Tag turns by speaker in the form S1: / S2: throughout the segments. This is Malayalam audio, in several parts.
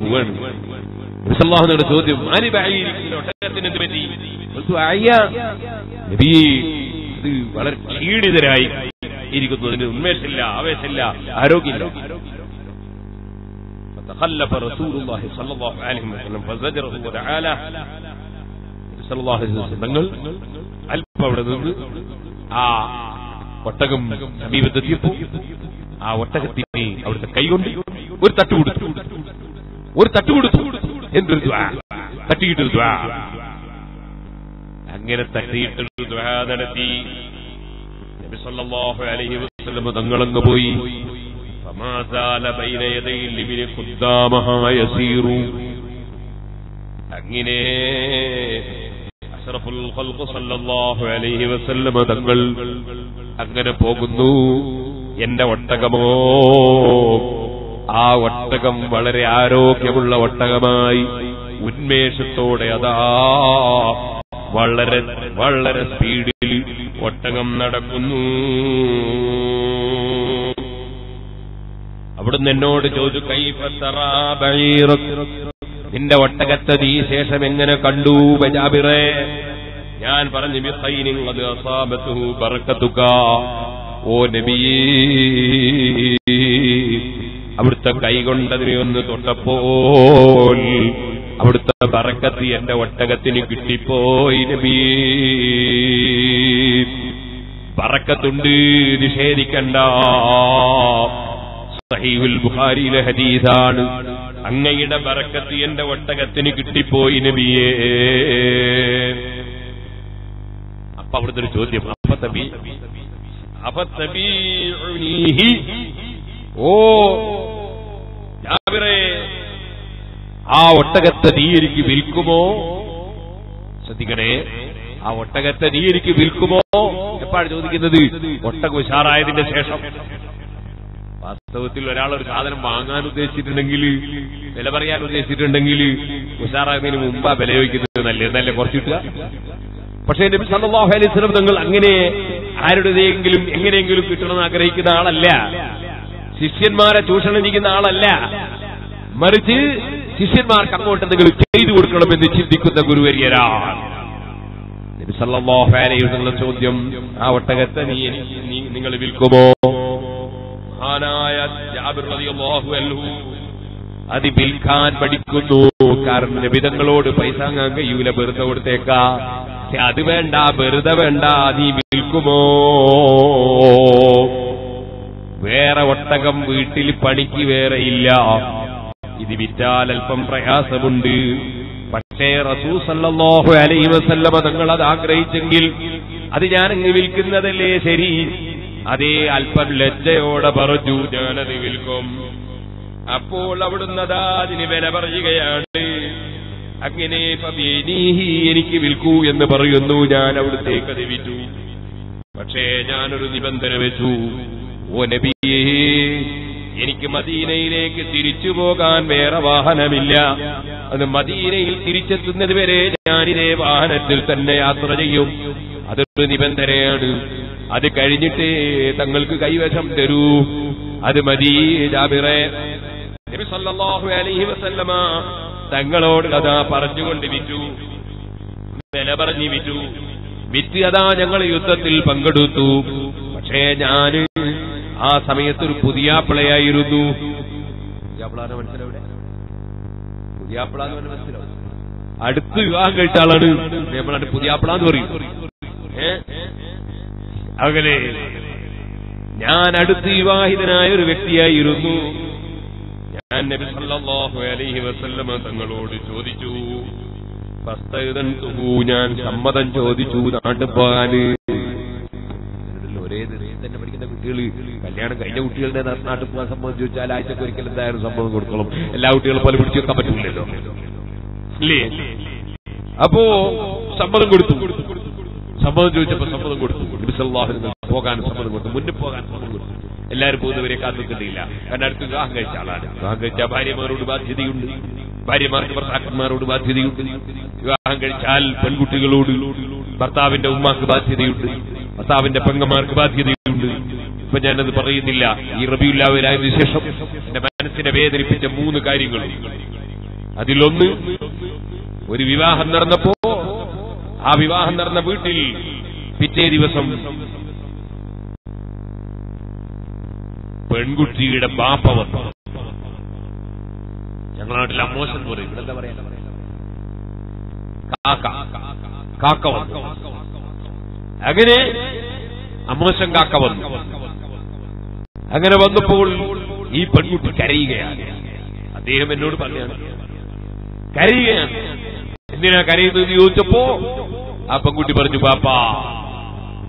S1: പോവാണ് നബിസല്ലാഹുനോട് ചോദ്യം ആര് ബായിരിക്കുന്നു ഒട്ടകത്തിന് എന്ത് പറ്റി ഖുൽതു അയ്യ നബിയേ ഇത് വളരെ ക്ഷീണിതരായി ഇരിക്കുന്നതിന് ഉന്മേഷമില്ല ആവേശമില്ല ആരോഗ്യമില്ല فتخلف رسول الله صلى الله عليه وسلم فزجره وتعالى صلى الله عليه وسلم തങ്ങൾ അല്പം അവിടെ നിന്ന് ആ ഒട്ടകം സമീപത്തെത്തിയപ്പോ ആ ഒട്ടകത്തിന് അവിടുത്തെ കൈകൊണ്ട് ഒരു തട്ട് കൊടുത്തു ഒരു തട്ട് കൊടുത്തു. എന്തൊരു തട്ടിയിട്ടൊരു ദ്വാ. അങ്ങനെ തട്ടിയിട്ടൊരു ദ്വാ നടത്തി. തങ്ങളങ്ങ് പോയി. അങ്ങനെ സല്ലല്ലാഹു അലൈഹി തങ്ങൾ അങ്ങനെ പോകുന്നു. എന്റെ ഒട്ടകമോ ആ ഒട്ടകം വളരെ ആരോഗ്യമുള്ള ഒട്ടകമായി ഉന്മേഷത്തോടെ അതാ വളരെ വളരെ സ്പീഡിൽ ഒട്ടകം നടക്കുന്നു. അവിടുന്ന് എന്നോട് ചോദിച്ചു കൈഫത്തറാ ബഈറക് നിന്റെ ഒട്ടകത്തെ നീ ശേഷം എങ്ങനെ കണ്ടു ബജാബിറേ? ഞാൻ പറഞ്ഞു ബിഖൈനിൻ ഖദ് അസാബത്തുഹു ബറക്കതുക ഓ നബിയേ അവിടുത്തെ കൈകൊണ്ടതിനെ ഒന്ന് തൊട്ടപ്പോൾ അവിടുത്തെ പറക്കത്തി എന്റെ ഒട്ടകത്തിന് കിട്ടിപ്പോയി നബിയേ പറക്കത്തുണ്ട് നിഷേധിക്കണ്ട സഹീഹുൽ ബുഹാരിയിലെ ഹദീസാണ്. അങ്ങയുടെ പറക്കത്തി എന്റെ ഒട്ടകത്തിന് കിട്ടിപ്പോയി നബിയേ. അപ്പൊ അവിടുത്തെ ഒരു ചോദ്യം അപ്പത്തബി അപ്പത്തബി ഓ ജാബിറേ ആ ഒട്ടകത്തെ നീ എനിക്ക് വിൽക്കുമോ? ശ്രദ്ധിക്കണേ ആ ഒട്ടകത്തെ നീ എനിക്ക് വിൽക്കുമോ? എപ്പോഴാണ് ചോദിക്കുന്നത്? ഒട്ടക ഉഷാറായതിന്റെ ശേഷം. വാസ്തവത്തിൽ ഒരാൾ ഒരു സാധനം വാങ്ങാൻ ഉദ്ദേശിച്ചിട്ടുണ്ടെങ്കിൽ വില പറയാൻ ഉദ്ദേശിച്ചിട്ടുണ്ടെങ്കിൽ ഉഷാറാകുന്നതിന് മുമ്പാ വില ചോദിക്കുന്നത് നല്ല എന്നല്ലേ കുറച്ചിട്ട് പക്ഷേ നബി സല്ലല്ലാഹു അലൈഹി വസല്ലം തങ്ങൾ അങ്ങനെ ആരുടേതെങ്കിലും എങ്ങനെയെങ്കിലും കിട്ടണമെന്ന് ആഗ്രഹിക്കുന്ന ആളല്ല. ശിഷ്യന്മാരെ ചൂഷണം ചെയ്യുന്ന ആളല്ല. മറിച്ച് ശിഷ്യന്മാർക്ക് അങ്ങോട്ട് എന്തെങ്കിലും ചെയ്തു കൊടുക്കണമെന്ന് ചിന്തിക്കുന്ന ഗുരുവര്യരാണ്. ചോദ്യം ആ ഒട്ടകത്തെ നീ നിങ്ങൾ വിൽക്കുമോ? അത് വിൽക്കാൻ പഠിക്കുന്നു. കാരണം നബിതങ്ങളോട് പൈസ കഴിയൂല വെറുതെ കൊടുത്തേക്ക. അത് വേണ്ട വെറുതെ വേണ്ട നീ വിൽക്കുമോ? വേറെ ഒട്ടകം വീട്ടിൽ പണിക്ക് വേറെ ഇല്ല. ഇത് വിറ്റാൽ അല്പം പ്രയാസമുണ്ട്. പക്ഷേ റസൂ സല്ലല്ലാഹു അലൈ വസല്ലമ തങ്ങൾ അത് ആഗ്രഹിച്ചെങ്കിൽ അത് ഞാനങ്ങ് വിൽക്കുന്നതല്ലേ ശരി? അതേ അല്പം ലജ്ജയോടെ പറഞ്ഞു ഞാനത് വിൽക്കും. അപ്പോൾ അവിടുന്ന് അതാ അതിന് വില പറയുകയാണ്. അങ്ങനെ എനിക്ക് വിൽക്കൂ എന്ന് പറയുന്നു ഞാൻ അവിടുത്തേക്ക് അത് വിറ്റു. പക്ഷേ ഞാനൊരു നിബന്ധന വെച്ചു. ഓ നബിയേ എനിക്ക് മദീനയിലേക്ക് തിരിച്ചു പോകാൻ വേറെ വാഹനമില്ല. അത് മദീനയിൽ തിരിച്ചെത്തുന്നത് വരെ ഞാനിതേ വാഹനത്തിൽ തന്നെ യാത്ര ചെയ്യും. അതൊരു നിബന്ധനയാണ്. അത് കഴിഞ്ഞിട്ടേ തങ്ങൾക്ക് കൈവശം തരൂ. അത് മതി നബി സല്ലല്ലാഹു അലൈഹി വസല്ലമ തങ്ങളോട് കഥ പറഞ്ഞുകൊണ്ട് വിറ്റു. വില പറഞ്ഞു വിറ്റു. വിറ്റ് അതാ ഞങ്ങൾ യുദ്ധത്തിൽ പങ്കെടുത്തു. പക്ഷേ ഞാൻ ആ സമയത്ത് ഒരു പുതിയാപ്പിളയായിരുന്നു. പുതിയാപ്പിളാനെ മനസ്സിലാവിടെ പുതിയാപ്പിളാന്ന് പറഞ്ഞ മനസ്സിലാവും അടുത്ത് വിവാഹം കഴിച്ച ആളാണ്. നമ്മളാണ് പുതിയാപ്പിളാന്ന് പറയും. അങ്ങനെ ഞാൻ അടുത്ത് വിവാഹിതനായ ഒരു വ്യക്തിയായിരുന്നു. ഞാൻ നബി സല്ലല്ലാഹു അലൈഹി വസല്ലമ തങ്ങളോട് ചോദിച്ചു ഞാൻ സമ്മതം ചോദിച്ചു നാട്ടിൽ പോകാന് കുട്ടികൾ കല്യാണം കഴിഞ്ഞ കുട്ടികളുടെ നാട്ടിൽ പോകാൻ സമ്മതം ചോദിച്ചാൽ ആഴ്ചക്ക് ഒരിക്കൽ എന്തായാലും സമ്മതം കൊടുക്കണം. എല്ലാ കുട്ടികളും പോലെ പിടിച്ചു വെക്കാൻ പറ്റില്ലല്ലോ ഇല്ലേ? അപ്പോ സമ്മതം കൊടുത്തു. സമ്മതം ചോദിച്ചപ്പോ സമ്മതം കൊടുത്തു. പോകാൻ സമ്മതം കൊടുത്തു. മുന്നിൽ പോകാൻ സമ്മതം കൊടുത്തു. എല്ലാവരും പോകുന്നവരെ കാത്തുക്കുന്നില്ല കാരണം അടുത്ത് വിവാഹം കഴിച്ച ആളാണ്. വിവാഹം കഴിച്ച ഭാര്യമാരോട് ബാധ്യതയുണ്ട്. ഭാര്യമാർക്ക് ഭർത്താക്കന്മാരോട് ബാധ്യതയുണ്ട്. വിവാഹം കഴിച്ചാൽ പെൺകുട്ടികളോട് ഭർത്താവിന്റെ ഉമ്മാക്ക് ബാധ്യതയുണ്ട്. ഭർത്താവിന്റെ പെങ്ങന്മാർക്ക് ബാധ്യതയുണ്ട്. ഇപ്പൊ ഞാനത് പറയുന്നില്ല. ഈ റബിയുല്ലാവരായതിനു ശേഷം എന്റെ മനസ്സിനെ വേദനിപ്പിച്ച മൂന്ന് കാര്യങ്ങൾ. അതിലൊന്ന് ഒരു വിവാഹം നടന്നപ്പോ ആ വിവാഹം നടന്ന വീട്ടിൽ പിറ്റേ ദിവസം പെൺകുട്ടിയുടെ ബാപ്പ വന്നു. ഞങ്ങളുടെ നാട്ടിൽ അമ്മോശൻ എന്താ പറയാ. അങ്ങനെ അമ്മോശൻ കാക്ക വന്നു. അങ്ങനെ വന്നപ്പോൾ ഈ പെൺകുട്ടി കരയുകയാണ്. അദ്ദേഹം എന്നോട് പറഞ്ഞാണ് കരയുകയാണ്. എന്തിനാ കരയുന്നത്? ചോദിച്ചപ്പോ ആ പെൺകുട്ടി പറഞ്ഞു പാപ്പാ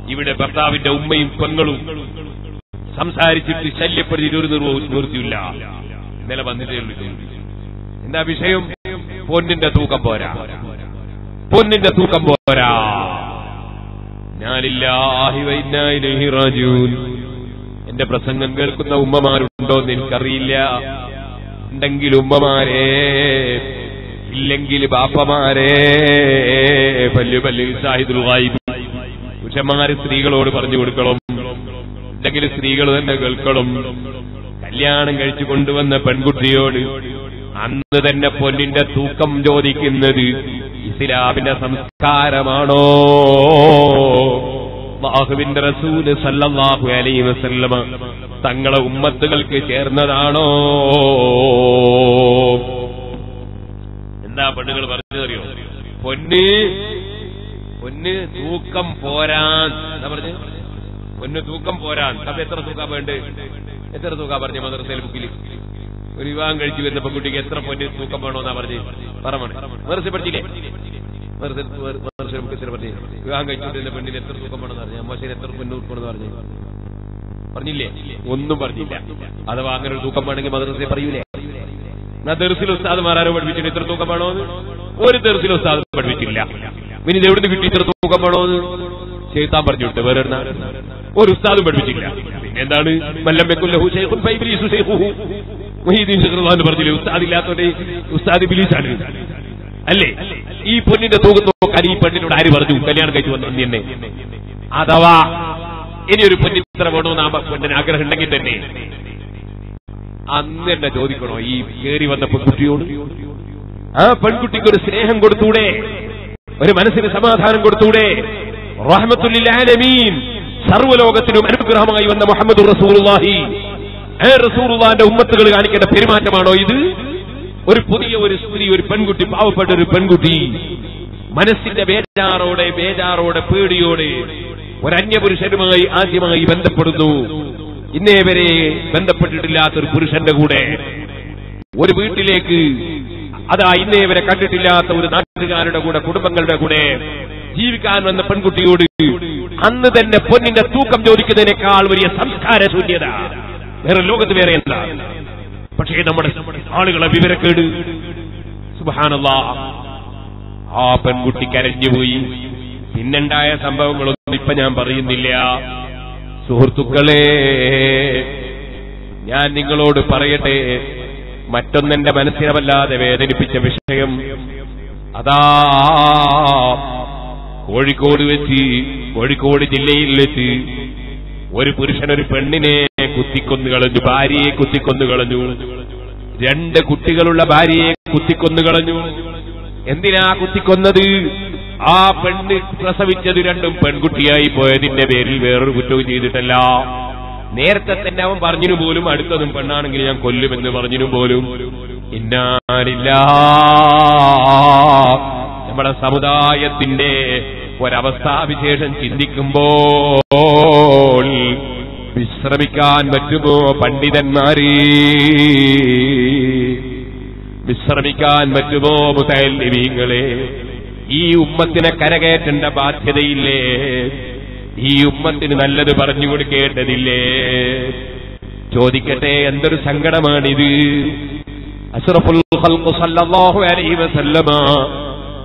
S1: ഇവിടെ ഭർത്താവിന്റെ ഉമ്മയും പെങ്ങളും സംസാരിച്ചിട്ട് ശല്യപ്പെടുത്തിയിട്ട് ഒരു നിർവ- നിവൃത്തിയില്ല ഇന്നലെ വന്നിട്ടേ എന്താ വിഷയം? പൊന്നിന്റെ തൂക്കം പോരാ. പൊന്നിന്റെ തൂക്കം പോരാ. ഞാനില്ലാഹി വൈനായിലഹി റാജൂൻ എന്റെ പ്രസംഗം കേൾക്കുന്ന ഉമ്മമാരുണ്ടോ എന്ന് എനിക്കറിയില്ല. ഉണ്ടെങ്കിൽ ഉമ്മമാരെ ഇല്ലെങ്കിൽ ബാപ്പമാരെ പല്ലു പല്ലു സാഹിദുൽ ഗായിബ്. പുരുഷന്മാര് സ്ത്രീകളോട് പറഞ്ഞു കൊടുക്കണം. ഉണ്ടെങ്കിൽ സ്ത്രീകൾ തന്നെ കേൾക്കണം. കല്യാണം കഴിച്ചു കൊണ്ടുവന്ന പെൺകുട്ടിയോട് അന്ന് തന്നെ പൊന്നിന്റെ തൂക്കം ചോദിക്കുന്നത് ഇസ്ലാമിന്റെ സംസ്കാരമാണോ? അള്ളാഹുവിന്റെ റസൂൽ സല്ലല്ലാഹു അലൈഹി വസല്ലമ തങ്ങളെ ഉമ്മത്തുകൾക്ക് ചേർന്നതാണോ? എന്താ പെണ്ണുങ്ങൾ പറഞ്ഞറിയോ പൊന്ന് പൊന്ന് തൂക്കം പോരാൻ. എന്താ പറഞ്ഞു? പൊന്ന് തൂക്കം പോരാൻ. അപ്പൊ എത്ര തൂക്ക വേണ്ട? എത്ര തൂക്ക പറഞ്ഞു മദ്രസയിൽ ബുക്കിൽ ഒരു വിവാഹം കഴിച്ചു വരുന്ന പെൺകുട്ടിക്ക് എത്ര പൊന്ന് തൂക്കം വേണോന്നാ പറഞ്ഞു? പറഞ്ഞു മദ്രസ പഠിച്ചില്ലേ? പറഞ്ഞു. വിവാഹം കഴിച്ചുകൊണ്ടിരുന്ന പെണ്ണിന് എത്ര സുഖമാണെന്ന് പറഞ്ഞു. അമ്മാശേരി എത്ര പൊന്ന് തൂക്കണമെന്ന് പറഞ്ഞു. പറഞ്ഞില്ലേ? ഒന്നും പറഞ്ഞില്ല. അഥവാ അങ്ങനെ ഒരു തൂക്കം വേണമെങ്കിൽ മദ്രസയെ പറയൂലേ? എന്നാ ദർസിൽ ഉസ്താദ്മാർ ആരോ പഠിപ്പിച്ചിട്ട് ഇത്ര തൂക്കം വേണോന്ന് ഒരു ദർസിൽ ഉസ്താദ് പഠിപ്പിച്ചില്ല. പിന്നെ ഇത് എവിടുന്ന് കിട്ടി ഇത്ര തൂക്കം വേണോന്ന് ചെയ്താൻ പറഞ്ഞു വിട്ട് വേറെ ഒരു ഉസ്താദും പഠിപ്പിച്ചില്ല. എന്താണ്? മല്ലം വെക്കുല്ലഹു ശൈഖുൻ ഫൈബ്ലീസു ശൈഖുഹു. മുഹീദ്ദീൻ ശിഖറുല്ലാഹ് പറഞ്ഞില്ലേ? ഉസ്താദ് ഇല്ലാത്തോടെ ഉസ്താദ് ബിലീസാണ് അല്ലേ? ഈ പൊന്നിന്റെ തൂക്കം നോക്കാൻ ഈ പെണ്ണിനോട് ആര് പറഞ്ഞു? കല്യാണം കഴിച്ചു വന്നു എന്നെ അഥവാ ഇനിയൊരു ഒരു പൊന്നിത്ര വേണമെന്ന് ആ പെണ്ണിന് ആഗ്രഹം ഉണ്ടെങ്കിൽ തന്നെ. അന്ന് തന്നെ ചോദിക്കണോ ഈ കയറി വന്ന പെൺകുട്ടിയോട്? ആ പെൺകുട്ടിക്ക് ഒരു സ്നേഹം കൊടുത്തൂടെ? ഒരു മനസ്സിന് സമാധാനം കൊടുത്തൂടെ? റഹ്മത്തുല്ലാലമീൻ സർവലോകത്തിനും അനുഗ്രഹമായി വന്ന മുഹമ്മദ് ഏ റസൂലുള്ളാന്റെ ഉമ്മത്തുകൾ കാണിക്കേണ്ട പെരുമാറ്റമാണോ ഇത്? ഒരു പുതിയ ഒരു സ്ത്രീ ഒരു പെൺകുട്ടി പാവപ്പെട്ട ഒരു പെൺകുട്ടി മനസ്സിന്റെ ബേജാറോടെ ബേജാറോടെ പേടിയോടെ ഒരു അന്യപുരുഷനുമായി ആദ്യമായി ബന്ധപ്പെടുന്നു. ഇന്നേ വരെ ബന്ധപ്പെട്ടിട്ടില്ലാത്ത ഒരു പുരുഷന്റെ കൂടെ ഒരു വീട്ടിലേക്ക് അതാ ഇന്നേ വരെ കണ്ടിട്ടില്ലാത്ത ഒരു നാട്ടുകാരുടെ കൂടെ കുടുംബങ്ങളുടെ കൂടെ ജീവിക്കാൻ വന്ന പെൺകുട്ടിയോട് അന്ന് തന്നെ പൊന്നിന്റെ തൂക്കം ചോദിക്കുന്നതിനേക്കാൾ വലിയ സംസ്കാര ശൂന്യത വേറെ ലോകത്ത് വേറെ എന്താ? പക്ഷേ നമ്മുടെ ആളുകളെ വിവരക്കേട്. സുബാനല്ല ആ പെൺകുട്ടി കരഞ്ഞുപോയി പിന്നെണ്ടായ സംഭവങ്ങളൊന്നും ഇപ്പൊ ഞാൻ പറയുന്നില്ല. സുഹൃത്തുക്കളെ ഞാൻ നിങ്ങളോട് പറയട്ടെ. മറ്റൊന്നെന്റെ മനസ്സിനെ വല്ലാതെ വേദനിപ്പിച്ച വിഷയം. അതാ കോഴിക്കോട് വെച്ച് കോഴിക്കോട് ജില്ലയിൽ വെച്ച് ഒരു പുരുഷൻ ഒരു പെണ്ണിനെ കുത്തിക്കൊന്നു കളഞ്ഞു ഭാര്യയെ കുത്തിക്കൊന്നു കളഞ്ഞു. രണ്ട് കുട്ടികളുള്ള ഭാര്യയെ കുത്തിക്കൊന്നു കളഞ്ഞു. എന്തിനാ കുത്തിക്കൊന്നത്? ആ പെണ്ണ് പ്രസവിച്ചത് രണ്ടും പെൺകുട്ടിയായി പോയതിന്റെ പേരിൽ വേറൊരു കുറ്റവും ചെയ്തിട്ടല്ല. നേരത്തെ തന്നെ അവൻ പറഞ്ഞിനു പോലും അടുത്തതും പെണ്ണാണെങ്കിൽ ഞാൻ കൊല്ലുമെന്ന് പറഞ്ഞിനു പോലും ഇന്നാലില്ല. നമ്മുടെ സമുദായത്തിന്റെ ഒരവസ്ഥാവിശേഷം വിശ്രമിക്കാൻ പറ്റുമോ പണ്ഡിതന്മാരെ? വിശ്രമിക്കാൻ പറ്റുമോ മുതലിവീങ്ങളെ ഈ ഉമ്മത്തിനെ കരകയറ്റേണ്ട ബാധ്യതയില്ലേ? ഈ ഉമ്മത്തിന് നല്ലത് പറഞ്ഞു കൊടുക്കേണ്ടതില്ലേ? ചോദിക്കട്ടെ എന്തൊരു സങ്കടമാണിത്? അലൈഹി വസല്ലമ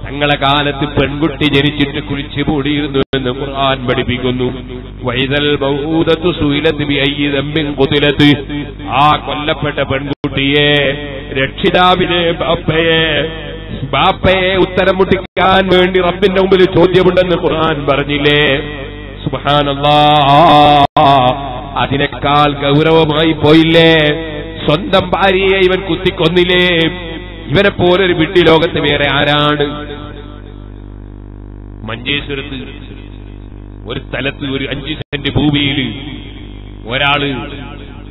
S1: തങ്ങളെ കാലത്ത് പെൺകുട്ടി ജനിച്ചിട്ട് കുളിച്ചു മൂടിയിരുന്നു എന്ന് ഖുർആൻ പഠിപ്പിക്കുന്നു. ആ കൊല്ലപ്പെട്ട പെൺകുട്ടിയെ രക്ഷിതാവിനെ ബാപ്പയെ ബാപ്പയെ ഉത്തരം മുട്ടിക്കാൻ വേണ്ടി റബ്ബിന്റെ മുമ്പിൽ ചോദ്യമുണ്ടെന്ന് ഖുർആൻ പറഞ്ഞില്ലേ? സുബ്ഹാനല്ലാ. അതിനേക്കാൾ ഗൗരവമായി പോയില്ലേ? സ്വന്തം ഭാര്യയെ ഇവൻ കുത്തിക്കൊന്നില്ലേ? ഇവനെ പോലൊരു വിഡ്ഢി ലോകത്ത് വേറെ ആരാണ്? മഞ്ചേശ്വരത്ത്. ഒരു സ്ഥലത്ത് ഒരു അഞ്ച് സെന്റ് ഭൂമിയിൽ ഒരാൾ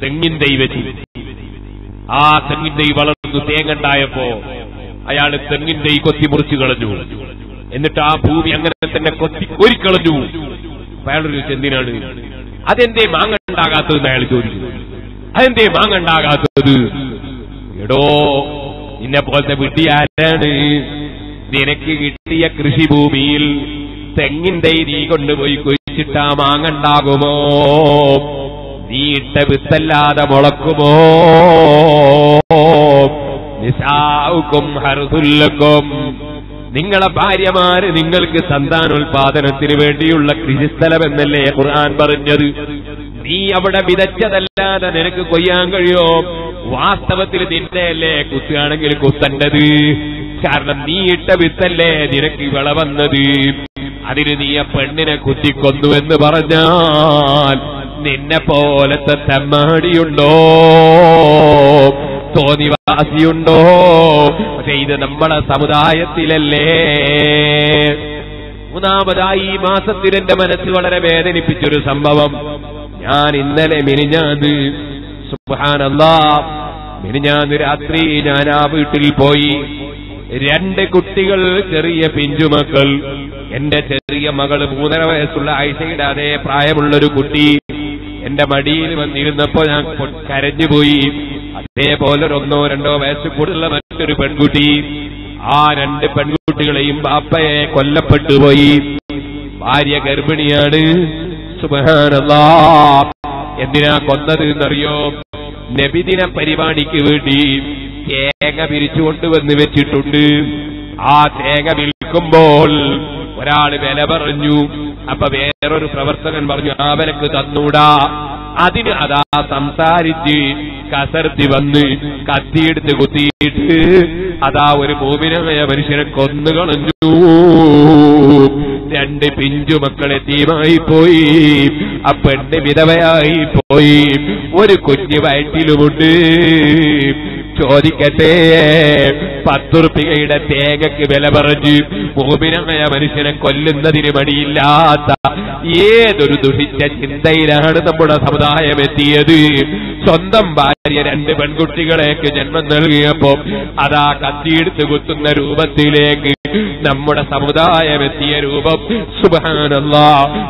S1: തെങ്ങിൻ തൈ ആ തെങ്ങിൻ തൈ വളർന്നു തേങ്ങണ്ടായപ്പോ അയാൾ തെങ്ങിൻ തൈ കൊത്തി മുറിച്ചു കളഞ്ഞു. എന്നിട്ട് ആ ഭൂമി അങ്ങനെ തന്നെ കൊത്തി കോരിക്കളഞ്ഞു അയാളൊരു ചെന്തിനാണ് അതെന്റെ മാങ്ങണ്ടാകാത്തത് അയാൾ ചോദിച്ചു. അതെന്തേ മാങ്ങ ഉണ്ടാകാത്തത്? എടോ നിന്നെ പോലത്തെ വിട്ടിയാരാണ്? നിനക്ക് കിട്ടിയ കൃഷിഭൂമിയിൽ തെങ്ങിൻ തൈ കൊണ്ടുപോയി കുഴിച്ചിട്ടാ മാങ്ങണ്ടാകുമോ? നീട്ട വിത്തല്ലാതെ മുളക്കുമോ? നിസാവുക്കും ഹർസുല്ലക്കും. നിങ്ങളെ ഭാര്യമാര് നിങ്ങൾക്ക് സന്താനോൽപാദനത്തിന് വേണ്ടിയുള്ള കൃഷിസ്ഥലം എന്നല്ലേ ഖുർആൻ പറഞ്ഞത്? നീ അവിടെ വിതച്ചതല്ലാതെ നിനക്ക് കൊയ്യാൻ കഴിയോ? വാസ്തവത്തിൽ നിന്റെയല്ലേ കുത്തുകയാണെങ്കിൽ കുത്തണ്ടത്? കാരണം നീ ഇട്ട വിത്തല്ലേ നിനക്ക് വിളവന്നത് അതിന് നീ ആ പെണ്ണിനെ കുത്തിക്കൊന്നു എന്ന് പറഞ്ഞാൽ നിന്നെ പോലത്തെ തെമ്മാടിയുണ്ടോ? തോന്നിവാസിയുണ്ടോ? പക്ഷെ ഇത് നമ്മളെ സമുദായത്തിലല്ലേ? മൂന്നാമതായി ഈ മാസത്തിൽ എന്റെ മനസ്സ് വളരെ വേദനിപ്പിച്ചൊരു സംഭവം. ഞാൻ ഇന്നലെ മിനിഞ്ഞാത് സുഹാനന്ദ മിനിഞ്ഞാന്ന് രാത്രി ഞാൻ ആ വീട്ടിൽ പോയി. രണ്ട് കുട്ടികൾ ചെറിയ പിഞ്ചുമക്കൾ എന്റെ ചെറിയ മകൾ മൂന്നര വയസ്സുള്ള ആയിഷയുടെ അതേ പ്രായമുള്ളൊരു കുട്ടി. എന്റെ മടിയിൽ വന്നിരുന്നപ്പോ ഞാൻ കരഞ്ഞുപോയി. അതേപോലെ ഒന്നോ രണ്ടോ വയസ്സ് കൂടുതലുള്ള മറ്റൊരു പെൺകുട്ടി. ആ രണ്ട് പെൺകുട്ടികളെയും ബാപ്പയെ കൊല്ലപ്പെട്ടു പോയി. ഭാര്യ ഗർഭിണിയാണ്. എന്തിനാ കൊന്നത് എന്നറിയോ? നബിദിന പരിപാടിക്ക് വേണ്ടി തേങ്ങ പിരിച്ചു കൊണ്ടുവന്ന് വെച്ചിട്ടുണ്ട്. ആ തേങ്ങ വിൽക്കുമ്പോൾ ഒരാൾ വില പറഞ്ഞു. അപ്പൊ വേറൊരു പ്രവർത്തകൻ പറഞ്ഞു ആ വിലക്ക് തന്നൂടാ. അതിന് അതാ സംസാരിച്ച് കസർത്തി വന്ന് കത്തിയെടുത്ത് കുത്തിയിട്ട് അതാ ഒരു ഭൂമിനമായ മനുഷ്യനെ കൊന്നുകളഞ്ഞു രണ്ട് പിഞ്ചു മക്കളെ തീമായി പോയി. ആ പെണ്ണ് വിധവയായി പോയി. ഒരു കുഞ്ഞ് വയറ്റിലുമുണ്ട്. ചോദിക്കട്ടെ. പത്തുറുപ്പികയുടെ തേങ്ങക്ക് വില പറഞ്ഞു മോപിനമായ മനുഷ്യനെ കൊല്ലുന്നതിന് മടിയില്ലാത്ത ഏതൊരു ദുഷിച്ച ചിന്തയിലാണ് നമ്മുടെ സമുദായം എത്തിയത്? സ്വന്തം ഭാര്യ രണ്ട് പെൺകുട്ടികളേക്ക് ജന്മം നൽകിയപ്പോ അതാ കത്തിയെടുത്ത് കുത്തുന്ന രൂപത്തിലേക്ക് നമ്മുടെ സമുദായം എത്തിയ രൂപം സുബാനല്ല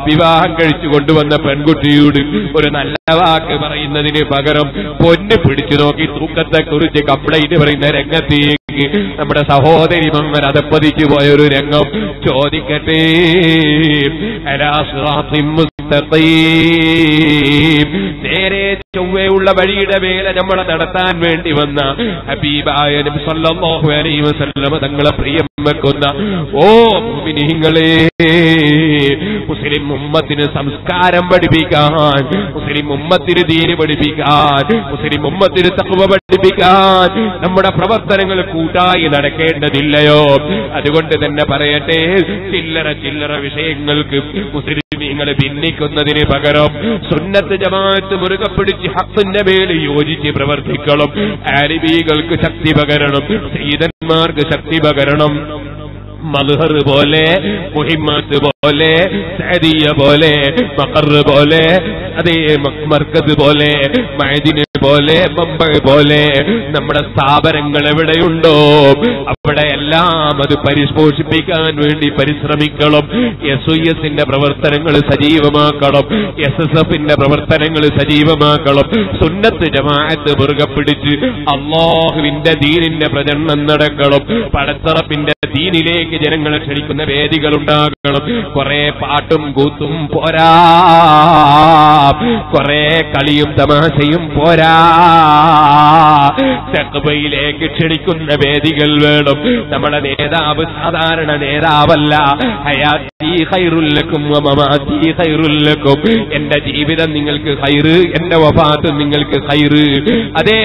S1: വിവാഹം കഴിച്ചു കൊണ്ടുവന്ന പെൺകുട്ടിയോട് ഒരു നല്ല വാക്ക് പറയുന്നതിന് പകരം പൊന്ന് പിടിച്ചു നോക്കി തൂക്കത്തെ കുറിച്ച് കംപ്ലൈന്റ് പറയുന്ന രംഗത്തേക്ക് നമ്മുടെ സഹോദരി മമ്മൻ അതപ്പതിച്ചു പോയ ഒരു രംഗം ചോദിക്കട്ടെ. നേരെ ചൊവ്വയുള്ള വഴിയുടെ മേലെ നമ്മളെ നടത്താൻ വേണ്ടി വന്ന ഹബീബായ നബി സല്ലല്ലാഹു അലൈഹി വസല്ലമ തങ്ങളെ പ്രിയം വെക്കുന്ന ഓ മുഅ്മിനീങ്ങളെ. മുസ്ലിം ഉമ്മത്തിന് സംസ്കാരം പഠിപ്പിക്കാൻ മുസ്ലിം ഉമ്മത്തിന് തീര് പഠിപ്പിക്കാൻ മുസ്ലിം ഉമ്മത്തിന് തക്കുവ പഠിപ്പിക്കാൻ നമ്മുടെ പ്രവർത്തനങ്ങൾ കൂട്ടായി നടക്കേണ്ടതില്ലയോ? അതുകൊണ്ട് തന്നെ പറയട്ടെ ചില്ലറ ചില്ലറ വിഷയങ്ങൾക്ക് മുസ്ലിം നിങ്ങൾ ഭിന്നിക്കുന്നതിന് പകരം സുന്നത്ത് ജമാഅത്ത് മുറുകെ പിടിച്ച് ഹത്തിന്റെ മേൽ യോജിച്ച് പ്രവർത്തിക്കണം. ആലിബികൾക്ക് ശക്തി പകരണം സീതന്മാർക്ക് ശക്തി പകരണം. മൽഹർ പോലെ മുഹിമ്മത്ത് പോലെ സഅദിയ പോലെ മഖർ പോലെ അതേ മർക്കസ് പോലെ മൈദിന് പോലെ ബമ്പ പോലെ നമ്മുടെ സ്ഥാപനങ്ങൾ എവിടെയുണ്ടോ അവിടെ എല്ലാം അത് പരിപോഷിപ്പിക്കാൻ വേണ്ടി പരിശ്രമിക്കണം. എസ് ഒ എസിന്റെ പ്രവർത്തനങ്ങൾ സജീവമാക്കണം. എസ് എസ് എഫിന്റെ പ്രവർത്തനങ്ങൾ സജീവമാക്കണം. സുന്നത്ത് ജമാഅത്ത് മുറുകെ പിടിച്ച് അള്ളാഹുവിന്റെ ദീനിന്റെ പ്രചരണം നടക്കണം. പടത്തറപ്പിന്റെ ദീനിലേക്ക് ജനങ്ങളെ ക്ഷണിക്കുന്ന വേദികൾ ഉണ്ടാകണം കുറെ പാട്ടും കൂത്തും പോരാ. കുറെ കളിയും തമാശയും പോരാ. തെക്കുബയിലേക്ക് ക്ഷണിക്കുന്ന വേദികൾ വേണം. നമ്മുടെ നേതാവ് സാധാരണ നേതാവല്ല. ഹൈറുല്ലക്കും ഹൈറുല്ലക്കും എന്റെ ജീവിതം നിങ്ങൾക്ക് ഹൈറ് എന്റെ വഫാത്ത് നിങ്ങൾക്ക് ഹൈറ് അതേ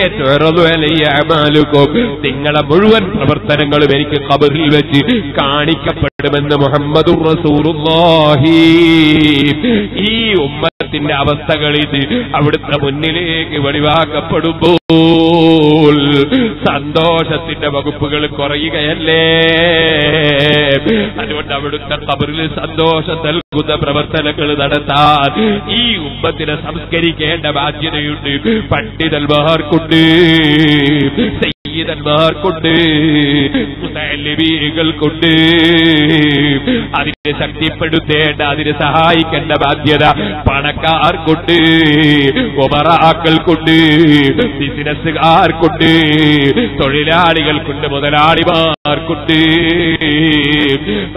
S1: അമാലുക്കും. നിങ്ങളെ മുഴുവൻ പ്രവർത്തനങ്ങളും എനിക്ക് കബറിൽ വെച്ച് കാണിക്കപ്പെടുമെന്ന് മുഹമ്മദ് ഈ ഉമ്മത്തിന്റെ അവസ്ഥകൾ ഇത് അവിടുത്തെ മുന്നിലേക്ക് വെളിവാക്കപ്പെടുമ്പോൾ സന്തോഷത്തിന്റെ വകുപ്പുകൾ കുറയുകയല്ലേ? അതുകൊണ്ട് അവിടുത്തെ കബറിൽ സന്തോഷം നൽകുന്ന പ്രവർത്തനങ്ങൾ നടത്താൻ ഈ ഉമ്മത്തിനെ സംസ്കരിക്കേണ്ട ബാധ്യതയുണ്ട്. പണ്ഡിതന്മാർക്കുണ്ട്. സയ്യിദന്മാർക്കുണ്ട് മുതല്ലിമീകൾക്കുണ്ട് അതിനെ ശക്തിപ്പെടുത്തേണ്ട അതിനെ സഹായിക്കേണ്ട ബാധ്യത പണക്കാർക്കുണ്ട് ഉപറാക്കൾക്കുണ്ട് ബിസിനസ്സുകാർക്കുണ്ട് തൊഴിലാളികൾക്കുണ്ട് മുതലാളിമാർക്കുണ്ട്.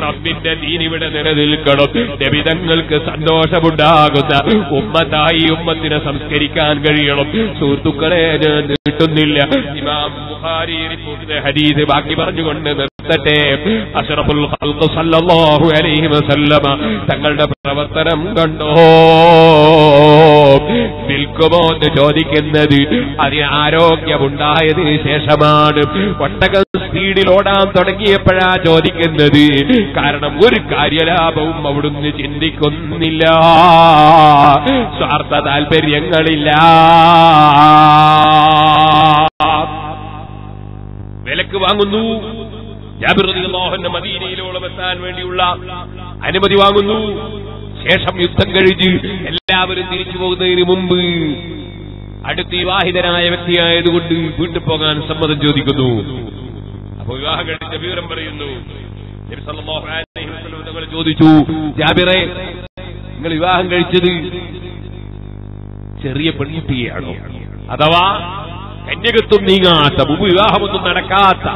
S1: റബ്ബിന്റെ ദീനിവിടെ നിലനിൽക്കണം. രവിതങ്ങൾക്ക് സന്തോഷമുണ്ടാകുന്ന ഉമ്മത്തായി ഉമ്മത്തിനെ സംസ്കരിക്കാൻ കഴിയണം. സുഹൃത്തുക്കളെ കിട്ടുന്നില്ല ഇമാം ഹദീസ് ബാക്കി പറഞ്ഞുകൊണ്ട് നിർത്തട്ടെ. അഷറഫുൽ സല്ലല്ലാഹു അലൈഹി വസല്ലമ തങ്ങളുടെ പ്രവർത്തനം കണ്ടോ? നിൽക്കുമോ എന്ന് ചോദിക്കുന്നത് അതിന് ആരോഗ്യമുണ്ടായതിനു ശേഷമാണ്. ഒട്ടക സ്പീഡിൽ ഓടാൻ തുടങ്ങിയപ്പോഴാ ചോദിക്കുന്നത്. കാരണം ഒരു കാര്യലാഭവും അവിടുന്ന് ചിന്തിക്കുന്നില്ല. സ്വാർത്ഥ താല്പര്യങ്ങളില്ല വിലക്ക് വാങ്ങുന്നു. ജാബിർ റളിയല്ലാഹുവിന്റെ മദീനയിലോളം എത്താൻ വേണ്ടിയുള്ള അനുമതി വാങ്ങുന്നു. ശേഷം യുദ്ധം കഴിച്ച് എല്ലാവരും തിരിച്ചു പോകുന്നതിന് മുമ്പ് അടുത്ത് വിവാഹിതനായ വ്യക്തിയായതുകൊണ്ട് വീട്ടിൽ പോകാൻ സമ്മതം ചോദിക്കുന്നു. അപ്പൊ വിവാഹം കഴിച്ച വിവരം പറയുന്നു ചോദിച്ചു ജാബിറെ നിങ്ങൾ വിവാഹം കഴിച്ചത് ചെറിയ പെൺകുട്ടിയാണോ? അഥവാ കന്യകത്വം നീങ്ങാത്ത വിവാഹമൊന്നും നടക്കാത്ത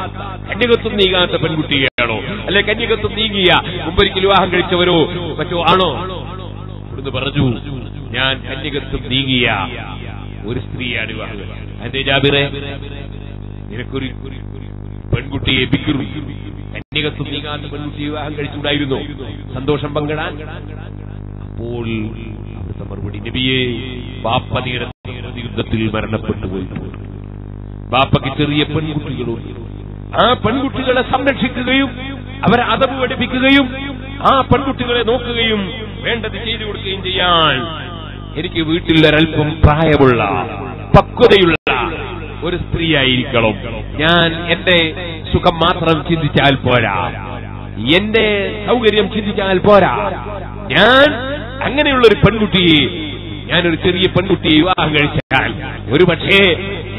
S1: കന്യകത്വം നീങ്ങാത്ത പെൺകുട്ടിയാണോ? അല്ലെ കന്യകത്വം നീങ്ങിയ മുമ്പൊരിക്കൽ വിവാഹം കഴിച്ചവരോ മറ്റോ ആണോ? ഇവിടുന്ന് പറഞ്ഞു ഞാൻ കന്യകത്വം നീങ്ങിയ ഒരു സ്ത്രീയാണ് വിവാഹം അതെ ജാബിറെ? നിനക്കൊരു പെൺകുട്ടിയെ ബിക്കറു കന്യകത്വം നീങ്ങാത്ത പെൺകുട്ടി വിവാഹം കഴിച്ചുണ്ടായിരുന്നു സന്തോഷം പങ്കിടാൻ. അപ്പോൾ മറുപടി നബിയെ ബാപ്പ നീരത്തിൽ യുദ്ധത്തിൽ മരണപ്പെട്ടു പോയി ബാപ്പയ്ക്ക് ചെറിയ പെൺകുട്ടികളുണ്ട്. ആ പെൺകുട്ടികളെ സംരക്ഷിക്കുകയും അവരെ അതവ് പഠിപ്പിക്കുകയും ആ പെൺകുട്ടികളെ നോക്കുകയും വേണ്ടത് ചെയ്തു കൊടുക്കുകയും ചെയ്യാൻ എനിക്ക് വീട്ടിൽ ഒരൽപ്പം പ്രായമുള്ള പക്വതയുള്ള ഒരു സ്ത്രീയായിരിക്കണം. ഞാൻ എന്റെ സുഖം മാത്രം ചിന്തിച്ചാൽ പോരാ. എന്റെ സൗകര്യം ചിന്തിച്ചാൽ പോരാ. ഞാൻ അങ്ങനെയുള്ള ഒരു പെൺകുട്ടിയെ ഞാനൊരു ചെറിയ പെൺകുട്ടിയെ വിവാഹം കഴിച്ചാൽ ഒരു പക്ഷേ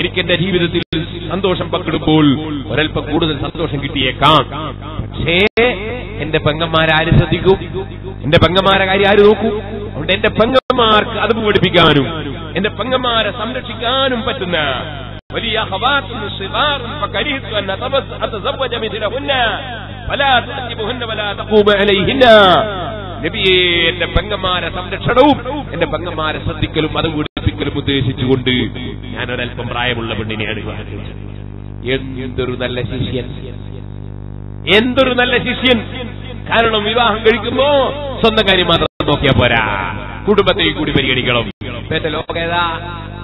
S1: എനിക്ക് എന്റെ ജീവിതത്തിൽ സന്തോഷം പങ്കിടുമ്പോൾ ഒരൽപ്പം കൂടുതൽ സന്തോഷം കിട്ടിയേക്കാം. പക്ഷേ എന്റെ പെങ്ങന്മാരാര് ശ്രദ്ധിക്കും. എന്റെ പെങ്ങന്മാരെ കാര്യം ആര് നോക്കൂ? അതുകൊണ്ട് എന്റെ പെങ്ങന്മാർക്ക് അത് പഠിപ്പിക്കാനും എന്റെ പെങ്ങന്മാരെ സംരക്ഷിക്കാനും പറ്റുന്ന വലിയ അഖവാത്തുൻ സിഗാറുൻ ഫകരിഹ്തു അൻ അതബസ് നബിയെ എന്റെ പെങ്ങന്മാരെ സംരക്ഷണവും എന്റെ പെങ്ങന്മാരെ ശ്രദ്ധിക്കലും മതം പിടിപ്പിക്കലും ഉദ്ദേശിച്ചുകൊണ്ട് ഞാൻ ഒരല്പം പ്രായമുള്ള പെണ്ണിനെയാണ് എന്തൊരു നല്ല ശിഷ്യൻ. എന്തൊരു നല്ല ശിഷ്യൻ. കാരണം വിവാഹം കഴിക്കുമ്പോ സ്വന്തം കാര്യം മാത്രം നോക്കിയാ പോരാ. കുടുംബത്തെ കൂടി പരിഗണിക്കണം. എന്റെ ലോകേതാ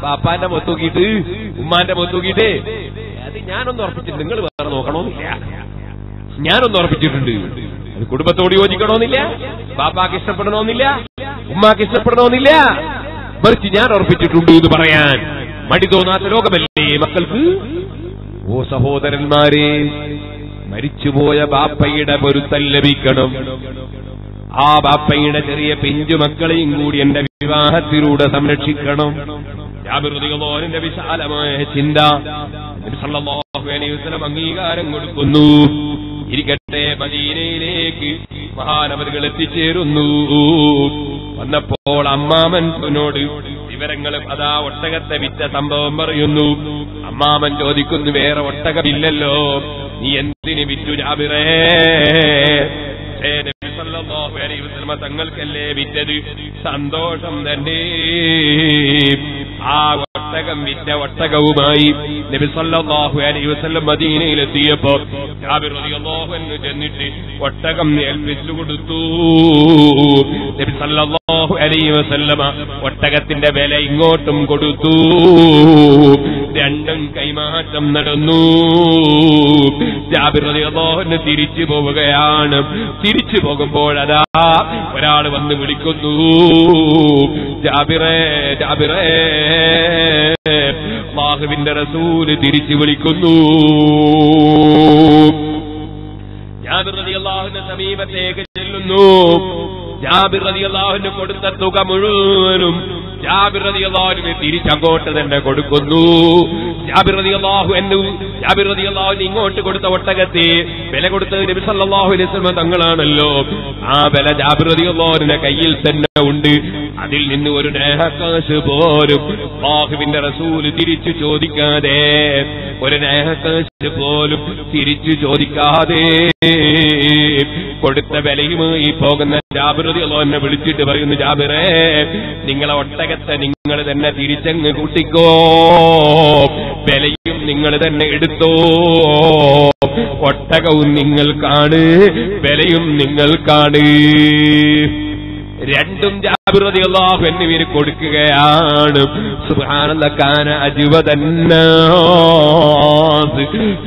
S1: പാപ്പാന്റെ മൊത്തൂക്കിയിട്ട് ഉമ്മാന്റെ മൊത്തൂക്കിയിട്ട് അത് ഞാനൊന്ന് ഉറപ്പിച്ചിട്ടുണ്ട് നിങ്ങൾ വേറെ നോക്കണമെന്നില്ല ഞാനൊന്ന് ഉറപ്പിച്ചിട്ടുണ്ട്. അത് കുടുംബത്തോട് യോജിക്കണമെന്നില്ല ബാപ്പാക്ക് ഇഷ്ടപ്പെടണമെന്നില്ല ഉമ്മാക്ക് ഇഷ്ടപ്പെടണമെന്നില്ല. മറിച്ച് ഞാൻ ഉറപ്പിച്ചിട്ടുണ്ട് എന്ന് പറയാൻ മടി തോന്നാത്ത ലോകമല്ലേ മക്കൾക്ക്? ഓ സഹോദരന്മാരെ മരിച്ചുപോയ ബാപ്പയുടെ പൊരുത്തൽ ലഭിക്കണം. ആ ബാപ്പയുടെ ചെറിയ പിഞ്ചു മക്കളെയും കൂടി എന്റെ വിവാഹത്തിലൂടെ സംരക്ഷിക്കണം. ജാബിറുദികളോനിന്റെ വിശാലമായ ചിന്ത അലൈഹി അംഗീകാരം കൊടുക്കുന്നു. ഇരിക്കട്ടെ മദീനയിലേക്ക് മഹാനവരുകൾ എത്തിച്ചേരുന്നു. വന്നപ്പോൾ അമ്മാമൻ തന്നോട് വിവരങ്ങൾ അതാ ഒട്ടകത്തെ വിറ്റ സംഭവം പറയുന്നു. അമ്മാമൻ ചോദിക്കുന്നു വേറെ ഒട്ടകമില്ലല്ലോ. നീ എന്തിന് വിറ്റു ജാബിറേ? തങ്ങൾക്കല്ലേ വിറ്റത്? സന്തോഷം തന്നെ. ആ ഒട്ടകം വിറ്റ ഒട്ടകവുമായി നബിസല്ലാഹു അലൈഹി വസല്ലം മദീനയിലെത്തിയപ്പോ ചെന്നിട്ട് ഒട്ടകം ഏൽപ്പിച്ചു കൊടുത്തു. നബിസല്ലാഹു അലൈഹി വസല്ലമ ഒട്ടകത്തിന്റെ വില ഇങ്ങോട്ടും കൊടുത്തു. രണ്ടും കൈമാറ്റം നടന്നു. ജാബിറിയോഹന് തിരിച്ചു പോവുകയാണ്. തിരിച്ചു പോകുമ്പോഴതാ ഒരാൾ വന്ന് വിളിക്കുന്നു. ജാബിറേ റസൂൽ തിരിച്ചു വിളിക്കുന്നു. സമീപത്തേക്ക് ചെല്ലുന്നു. ജാബിർ റളിയല്ലാഹുവിന് കൊടുത്ത തുക മുഴുവനും ജാബിർ റളിയല്ലാഹുവിന് തിരിച്ചങ്ങോട്ട് തന്നെ കൊടുക്കുന്നു. ജാബിർ റളിയല്ലാഹു എന്നു ജാബിർ റളിയല്ലാഹുവിന് ഇങ്ങോട്ട് കൊടുത്ത ഒട്ടകത്തെ വില കൊടുത്തത് നബി സല്ലല്ലാഹു അലൈഹി തങ്ങളാണല്ലോ. ആ വില ജാബിർ റളിയല്ലാഹുവിന്റെ കയ്യിൽ തന്നെ ഉണ്ട്. അതിൽ നിന്ന് ഒരു നേഹക്കാശ് പോലും ബാഹുവിന്റെ റസൂൽ തിരിച്ചു ചോദിക്കാതെ ഒരു നേഹക്കാശ് പോലും തിരിച്ചു ചോദിക്കാതെ കൊടുത്ത വിലയുമായി പോകുന്ന ജാബിറതി എന്നെ വിളിച്ചിട്ട് പറയുന്നു ജാബിറേ നിങ്ങളെ ഒട്ടകത്തെ നിങ്ങൾ തന്നെ തിരിച്ചങ്ങ് കൂട്ടിക്കോ. വിലയും നിങ്ങൾ തന്നെ എടുത്തോ. ഒട്ടകവും നിങ്ങൾക്കാണ് വിലയും നിങ്ങൾക്കാണ്. രണ്ടും ജാബിറതി അള്ളാഹു എന്നിവര് കൊടുക്കുകയാണ് സുഹാനന്ദക്കാന അജുവതന്നാസ്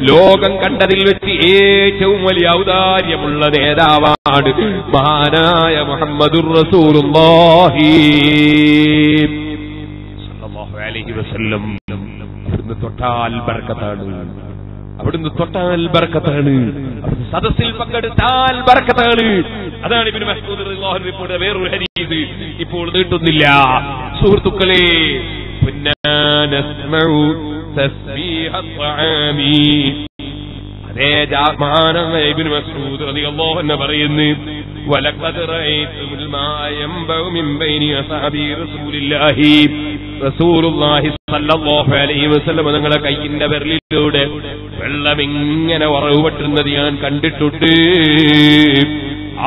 S1: ലോകം കണ്ടതിൽ വെച്ച് ഏറ്റവും വലിയ ഔദാര്യമുള്ള നേതാവാണ് മഹാനായ മുഹമ്മദുർ റസൂലുള്ളാഹി. അലൈഹി വസല്ലം. തൊട്ടാൽ ബർക്കത്താണ്. അവിടുന്ന് തൊട്ടാൽ ബർക്കത്താണ്. സദസ്സിൽ പങ്കെടുത്താൽ ബർക്കത്താണ്. അതാണ് റളിയല്ലാഹു അൻഹു റിപ്പോർട്ട് വേറൊരു ഹരീത് ഇപ്പോൾ നീട്ടുന്നില്ല സുഹൃത്തുക്കളെ അതേ റളിയല്ലാഹു അൻഹു പറയുന്നു റസൂലുള്ളാഹി സല്ലല്ലാഹു അലൈഹി വസല്ലം. നിങ്ങളുടെ കയ്യിന്റെ വിരലിലൂടെ വെള്ളം ഇങ്ങനെ ഉറവ് ഞാൻ കണ്ടിട്ടുണ്ട്.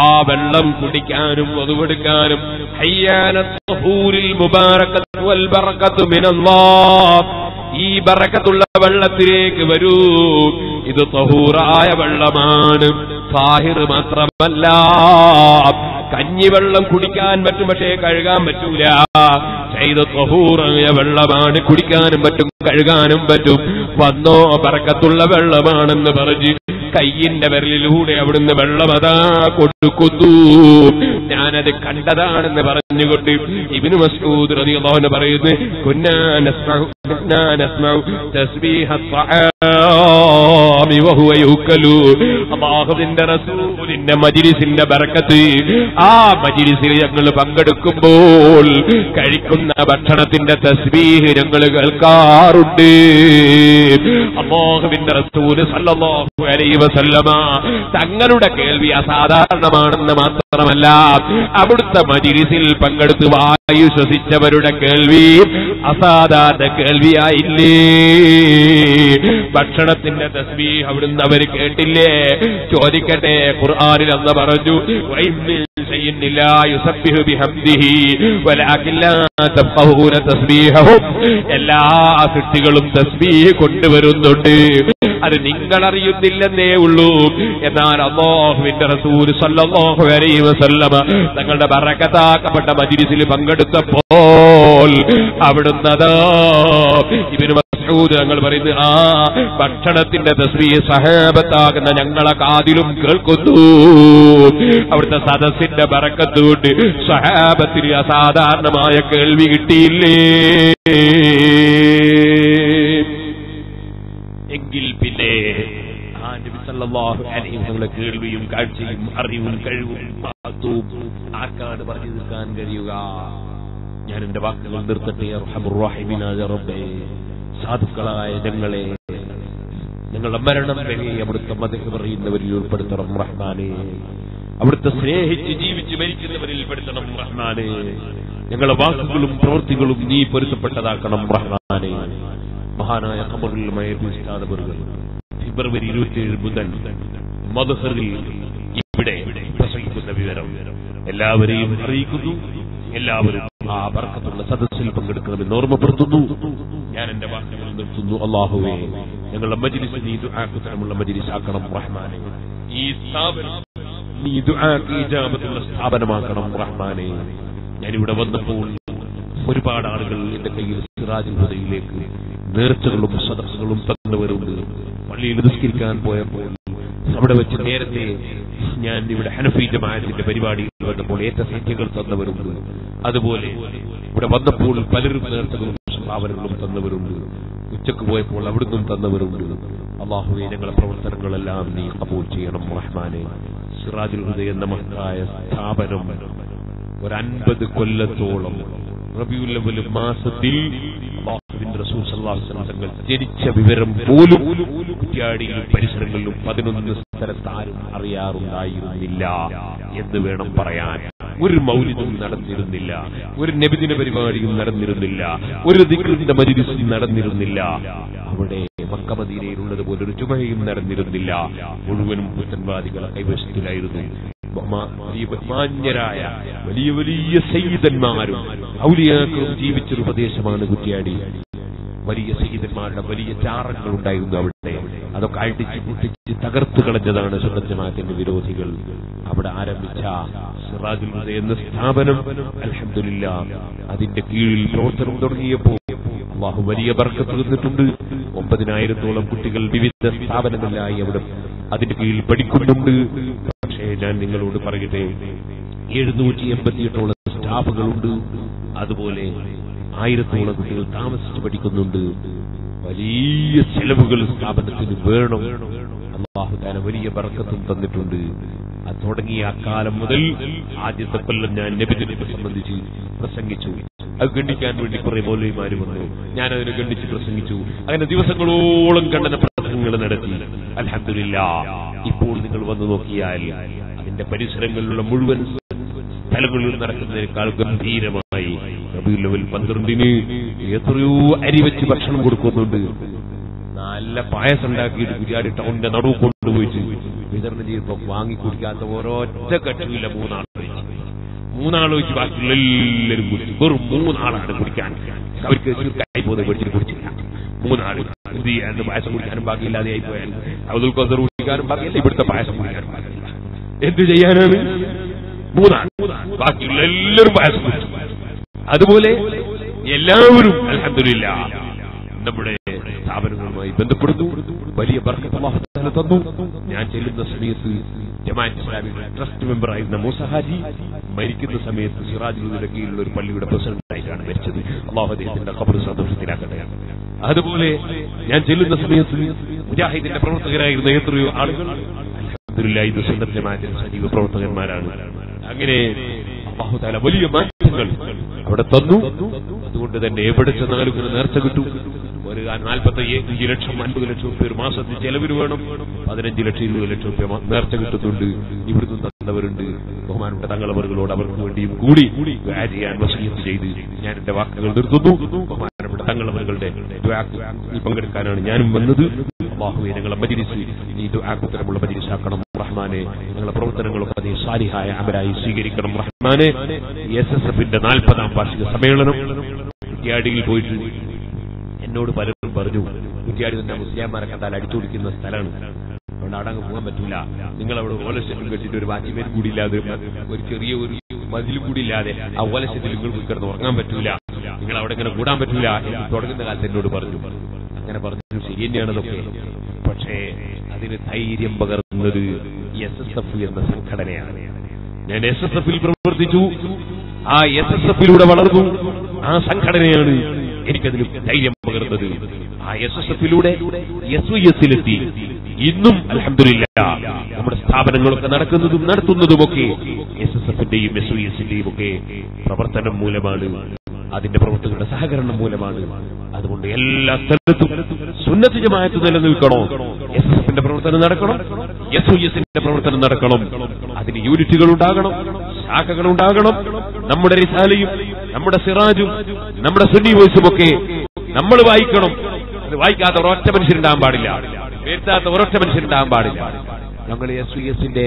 S1: ആ വെള്ളം കുടിക്കാനും ഒതുവെടുക്കാനും ഈ ബറക്കത്തുള്ള വെള്ളത്തിലേക്ക് വരൂ. ഇത് തഹൂറായ വെള്ളമാണ്. സാഹിർ മാത്രമല്ല. കഞ്ഞിവെള്ളം കുടിക്കാൻ പറ്റും പക്ഷേ കഴുകാൻ പറ്റൂല. ചെയ്ത തഹൂറായ വെള്ളമാണ് കുടിക്കാനും പറ്റും കഴുകാനും പറ്റും. വന്നോ പറക്കത്തുള്ള വെള്ളമാണെന്ന് പറഞ്ഞ് കയ്യിന്റെ വിരലിലൂടെ അവിടുന്ന് വെള്ളമതാ കൊടുക്കുന്നു. ഞാനത് കണ്ടതാണെന്ന് പറഞ്ഞുകൊണ്ട് ഇബിന് മസ്ഊദ് റളിയല്ലാഹു പറയുന്നു കുന്നാ നസ്മഉ കുന്നാ നസ്മഉ തസ്ബീഹ الطعام وهو يؤكل അല്ലാഹുവിന്റെ റസൂലിന്റെ മജ്ലിസിന്റെ ബർക്കത്ത് ആ മജ്ലിസിൽ ഞങ്ങൾ പങ്കെടുക്കുമ്പോൾ കഴിക്കുന്ന ഭക്ഷണത്തിന്റെ തസ്ബീഹ് ഞങ്ങൾ കേൾക്കാറുണ്ട് അല്ലാഹുവിന്റെ റസൂല് സല്ലല്ലാഹു അലൈഹി വസല്ലമ തങ്ങളുടെ കേൾവി അസാധാരണമാണെന്ന് മാത്രമല്ല അവിടുത്തെ മജിലിസിൽ പങ്കെടുത്ത് വായു ശ്വസിച്ചവരുടെ കേൾവി അസാധാരണ കേൾവിയായില്ലേ ഭക്ഷണത്തിന്റെ തസ്ബീഹ് അവിടുന്ന് അവർ കേട്ടില്ലേ? ചോദിക്കട്ടെ ഖുർആാനിൽ അന്ന് പറഞ്ഞു എല്ലാ സൃഷ്ടികളും തസ്ബീഹ് കൊണ്ടുവരുന്നുണ്ട്. അത് നിങ്ങളറിയുന്നില്ലെന്നേ ഉള്ളൂ. എന്നാൽ അള്ളാഹുവിന്റെ റസൂൽ സല്ലല്ലാഹു അലൈഹി വസല്ലമ തങ്ങളുടെ ബറക്കത്താക്കപ്പെട്ട മജിരിസിൽ പങ്കെടുത്തപ്പോൾ അവിടുന്ന് അതാ ഞങ്ങൾ പറയുന്നു ആ ഭക്ഷണത്തിന്റെ തസ്ബീഹ് സഹാബത്താകുന്ന ഞങ്ങളെ കാതിലും കേൾക്കുന്നു. അവിടുത്തെ സദസ്സിന്റെ പറക്കത്തുകൊണ്ട് സഹാബത്തിന് അസാധാരണമായ കേൾവി കിട്ടിയില്ലേ? എങ്കിൽ പിന്നെ ആ നബി സല്ലല്ലാഹു അലൈഹി കേൾവിയും കാഴ്ചയും അറിവും കഴിവും മഹത്വവും ആർക്കാണ് പറഞ്ഞു തീർക്കാൻ കഴിയുക? ഞാൻ എന്റെ വാക്കുകൾ നിർത്തട്ടെ റബ്ബേ. സാധുക്കളായ ഞങ്ങളെ ഞങ്ങളുടെ മരണം വരെ അവിടുത്തെ മതം പറയുന്നവരിൽ ഉൾപ്പെടുത്തണം റഹ്മാനെ. അവിടുത്തെ സ്നേഹിച്ച് ജീവിച്ച് മരിക്കുന്നവരിൽ ഉൾപ്പെടുത്തണം റഹ്മാനെ. ഞങ്ങളുടെ വാക്കുകളും പ്രവൃത്തികളും നീ പൊരുത്തപ്പെട്ടതാക്കണം റഹ്മാനെ. മഹാനായ കമറുൽ മയബിസ്താദബറുകൾ ഫെബ്രുവരി ഇരുപത്തിയേഴ് ബുധൻ മധുഹറിൽ ഇവിടെ പ്രസംഗിക്കുന്ന വിവരം എല്ലാവരെയും അറിയിക്കുന്നു എല്ലാവരും ആ വർക്കത്തുള്ള സദസ്സിൽ പങ്കെടുക്കണമെന്ന് ഓർമ്മപ്പെടുത്തുന്നു. ഞാൻ എന്റെ വാക്കുകൾ നിർത്തുന്നു അള്ളാഹുവേ ഞങ്ങളുടെ മജിലിസ് നീ ദുആക്കുത്തരമുള്ള മജിലിസ് ആക്കണം റഹ്മാനെ. ഈ സ്ഥാപനം നീ ദുആക്ക് ഇജാബത്തുള്ള സ്ഥാപനമാക്കണം റഹ്മാനെ. ഞാനിവിടെ വന്നപ്പോൾ ഒരുപാട് ആളുകൾ എന്റെ കയ്യിൽ സിറാജുൽ ഹുദയിലേക്ക് നേർച്ചകളും സദസ്സുകളും തന്നവരുണ്ട് പള്ളിയിൽ നിസ്കരിക്കാൻ പോയപ്പോൾ അവിടെ വെച്ച് നേരത്തെ ഞാൻ ഇവിടെ ഹനഫി ജമാഅത്തിന്റെ പരിപാടിയിൽ വന്നപ്പോൾ ഏറ്റ സംഖ്യകൾ തന്നവരുണ്ട് അതുപോലെ ഇവിടെ വന്നപ്പോൾ പലരും നേർച്ചകളും സ്ഥാപനങ്ങളും തന്നവരുണ്ട്. ഉച്ചയ്ക്ക് പോയപ്പോൾ അവിടുന്നും തന്നവരുണ്ട്. അള്ളാഹുവെ ഞങ്ങളെ പ്രവർത്തനങ്ങളെല്ലാം നീ കബൂൽ ചെയ്യണം റഹ്മാനെ. സിറാജുൽ ഹുദയ എന്ന മഹത്തായ സ്ഥാപനം ഒരു അൻപത് കൊല്ലത്തോളം റബിയുല്ലവൽ മാസത്തിൽ തങ്ങൾ ജനിച്ച വിവരം പോലും കുറ്റ്യാടിയിലും പരിസരങ്ങളിലും പതിനൊന്ന് സ്ഥലത്ത് ആരും അറിയാറുണ്ടായിരുന്നില്ല എന്ന് വേണം പറയാൻ. ഒരു മൗലിദും നടന്നിരുന്നില്ല ഒരു നബിദിന പരിപാടിയും നടന്നിരുന്നില്ല ഒരു ദിക്റിന്റെ മജിലിസും നടന്നിരുന്നില്ല. അവിടെ മക്കമദീനയിലുള്ളത് പോലെ ഒരു ചുമയും നടന്നിരുന്നില്ല. മുഴുവനും പുത്തൻവാദികൾ കൈവശത്തിലായിരുന്നു. ബഹുമാന്യരായ വലിയ വലിയ സയ്യിദന്മാരും ഔലിയാക്കളും ജീവിച്ചൊരു ഉപദേശമാണ് കുറ്റിയാടി. വലിയ സഹിതന്മാരുടെ വലിയ ചാറങ്ങൾ ഉണ്ടായിരുന്നു അവിടെ. അതൊക്കെ അടിച്ച് പൊട്ടിച്ച് തകർത്തു കളഞ്ഞതാണ് സുഹൃത്തിന്റെ വിരോധികൾ. അവിടെ ആരംഭിച്ച സിറാജുൽ എന്ന സ്ഥാപനം അലഹമില്ല അതിന്റെ കീഴിൽ പ്രവർത്തനം തുടങ്ങിയപ്പോൾ അള്ളാഹു വലിയ ബർക്കത്ത് തന്നിട്ടുണ്ട്. ഒമ്പതിനായിരത്തോളം കുട്ടികൾ വിവിധ സ്ഥാപനങ്ങളിലായി അവിടെ അതിന്റെ കീഴിൽ പഠിക്കുന്നുണ്ട്. പക്ഷേ ഞാൻ നിങ്ങളോട് പറയട്ടെ എഴുന്നൂറ്റി എൺപത്തിയെട്ടോളം സ്റ്റാഫുകളുണ്ട്. അതുപോലെ ആയിരത്തോളം കുട്ടികൾ താമസിച്ച് പഠിക്കുന്നുണ്ട്. വലിയ ചെലവുകൾ സ്ഥാപനത്തിന് വേണം. അള്ളാഹുദാന വലിയ ബർക്കത്തും തന്നിട്ടുണ്ട്. അത് തുടങ്ങിയ ആ കാലം മുതൽ ആദ്യത്തെ കൊല്ലം ഞാൻ നബിദിനത്തെ സംബന്ധിച്ച് പ്രസംഗിച്ചു. അത് ഖണ്ഡിക്കാൻ വേണ്ടി കുറെ പോലെമാര് വന്നു. ഞാൻ അതിനെ ഖണ്ഡിച്ച് പ്രസംഗിച്ചു. അങ്ങനെ ദിവസങ്ങളോളം കണ്ടന പ്രസംഗങ്ങൾ നടത്തി. അലഹദില്ല ഇപ്പോൾ നിങ്ങൾ വന്നു നോക്കിയാൽ അതിന്റെ പരിസരങ്ങളിലുള്ള മുഴുവൻ സ്ഥലങ്ങളിൽ നടക്കുന്നതിനേക്കാൾ ഗംഭീരമായി ലെവൽ പന്ത്രണ്ടിന് എത്രയോ അരി വെച്ച് ഭക്ഷണം കൊടുക്കുന്നുണ്ട്. നല്ല പായസം ഉണ്ടാക്കിയിട്ട് കുരിയാടി ടൗണിന്റെ നടുവ് കൊണ്ടുപോയിട്ട് വിതരണം ചെയ്തപ്പോ വാങ്ങി കുടിക്കാത്ത ഒരൊറ്റ കട്ടില്ല മൂന്നാൾ മൂന്നാൾ വെച്ച് ബാക്കിയുള്ള എല്ലാവരും കുടിച്ചു. വെറും മൂന്നാളാണ് കുടിക്കാൻ. അവർക്ക് ചുരുക്കായി പോകുന്നത് മേടിച്ചിട്ട് കുടിച്ചില്ല. മൂന്നാൾ എന്ത് ചെയ്യാനും പായസം കുടിക്കാനും ബാക്കിയില്ലാതെ ആയി പോയാൽ അവതുൽ കൊസർ കുടിക്കാനും ബാക്കിയില്ല ഇവിടുത്തെ പായസം കുടിക്കാനും ബാക്കിയില്ല. എന്ത് ചെയ്യാനാണ്? മൂന്നാൾ ബാക്കിയുള്ള എല്ലാവരും പായസം കുടിച്ചു. അതുപോലെ എല്ലാവരും അലഹദില്ല നമ്മുടെ സ്ഥാപനങ്ങളുമായി ബന്ധപ്പെടുന്നു. വലിയ തന്നു. ഞാൻ ചെല്ലുന്ന സമയത്ത് ജമാഅത്ത് ഇസ്ലാമിയുടെ ട്രസ്റ്റ് മെമ്പറായിരുന്ന മൂസഹാജി മരിക്കുന്ന സമയത്ത് സിറാജ് കീഴിലുള്ള ഒരു പള്ളിയുടെ പ്രസിഡന്റായിട്ടാണ് മരിച്ചത്. അള്ളാഹു അദ്ദേഹത്തിന്റെ സന്തോഷത്തിലാക്കട്ടെ അതുപോലെ ഞാൻ ചെല്ലുന്ന സമയത്ത് മുജാഹിദിന്റെ പ്രവർത്തകരായിരുന്ന എത്രയോ ആളുകൾ അലഹദില്ല ഇത് ജമാഅത്തിന്റെ സജീവ പ്രവർത്തകന്മാരാണ്. അങ്ങനെ അള്ളാഹു താല വലിയ മാറ്റങ്ങൾ അവിടെ തന്നു. അതുകൊണ്ട് തന്നെ എവിടെ ചെന്നാലും ഒരു നേർച്ച കിട്ടും. ഒരു നാൽപ്പത്തി ലക്ഷം അൻപത് ലക്ഷം റുപ്യ ഒരു മാസത്തിൽ ചെലവിന് വേണം. പതിനഞ്ച് ലക്ഷം ഇരുപത് ലക്ഷം റുപ്യ നേർച്ച കിട്ടുന്നുണ്ട്. ഇവിടുന്ന് തന്നവരുണ്ട്. ബഹുമാനപ്പെട്ട തങ്ങളവറുകളോട് അവർക്ക് വേണ്ടിയും കൂടി ചെയ്യാൻ വസീയത്ത് ചെയ്ത് ഞാൻ എന്റെ വാക്കുകൾ നിർത്തുന്നു. ബഹുമാനപ്പെട്ട തങ്ങളവറുകളുടെ പങ്കെടുക്കാനാണ് ഞാനും വന്നത്. അള്ളാഹുവെ ഞങ്ങളെ ഈ ആക്കുത്തരമുള്ള മജിലിസാക്കണം. റഹ്മാനെ നീ സാലിഹായ അമരായി സ്വീകരിക്കണം. റഹ്മാനെ എസ് എസ് എഫിന്റെ നാൽപ്പതാം വാർഷിക സമ്മേളനം കുറ്റിയാടിയിൽ പോയിട്ട് എന്നോട് പലരും പറഞ്ഞു കുറ്റിയാടി തന്നെ മുസ്ലിംമാരെ കണ്ടാൽ അടിച്ചുപിടിക്കുന്ന സ്ഥലമാണ്. അതുകൊണ്ട് അവിടെ പോകാൻ പറ്റില്ല നിങ്ങൾ അവിടെ ഓലസ്റ്റേറ്റും വെച്ചിട്ട് ഒരു വാച്ച്മാൻ കൂടി ഇല്ലാതെ ഒരു ചെറിയ ഒരു മതിൽ കൂടി ഇല്ലാതെ ആ ഓലസ്റ്റേറ്റിൽ നിങ്ങൾ കിടന്ന് ഉറങ്ങാൻ പറ്റൂല. നിങ്ങൾ അവിടെ ഇങ്ങനെ കൂടാൻ പറ്റൂല. എന്ന് തുടങ്ങുന്ന കാലത്ത് എന്നോട് പറഞ്ഞു. അങ്ങനെ പറഞ്ഞു ശരി തന്നെയാണതൊക്കെ പക്ഷേ അതിന് ധൈര്യം പകർന്നത് എസ് എസ് എഫ് എന്ന സംഘടനയാണ്. ഞാൻ എസ് എസ് എഫിൽ പ്രവർത്തിച്ചു. ആ എസ് എസ് എഫിലൂടെ വളർന്നു. ആ സംഘടനയാണ് എനിക്കതിൽ ധൈര്യം പകർന്നത്. ആ എസ് എസ് എഫിലൂടെ എസ് വി എസിലെത്തി. ഇന്നും അലഹമില്ല നമ്മുടെ സ്ഥാപനങ്ങളൊക്കെ നടക്കുന്നതും നടത്തുന്നതുമൊക്കെ എസ് എസ് എഫിന്റെയും എസ് വി എസിന്റെയും ഒക്കെ പ്രവർത്തനം മൂലമാണ്. അതിന്റെ പ്രവർത്തകരുടെ സഹകരണം മൂലമാണ്. അതുകൊണ്ട് എല്ലാ സ്ഥലത്തും സുന്നത്ത് നിലനിൽക്കണോ? എസ് എസ് എഫിന്റെ പ്രവർത്തനം നടക്കണം എസ് ഒ എസിന്റെ പ്രവർത്തനം നടക്കണം. അതിന് യൂണിറ്റുകൾ ഉണ്ടാകണം ശാഖകൾ ഉണ്ടാകണം. നമ്മുടെ റിസാലയും നമ്മുടെ സിറാജും നമ്മുടെ സുന്നി വോയിസും ഒക്കെ നമ്മൾ വായിക്കണം. അത് വായിക്കാത്ത ഒരൊറ്റ മനുഷ്യരുണ്ടാകാൻ പാടില്ല. വരുത്താത്ത ഒരൊറ്റ മനുഷ്യരുണ്ടാകാൻ പാടില്ല. ഞങ്ങൾ എസ് വി എസിന്റെ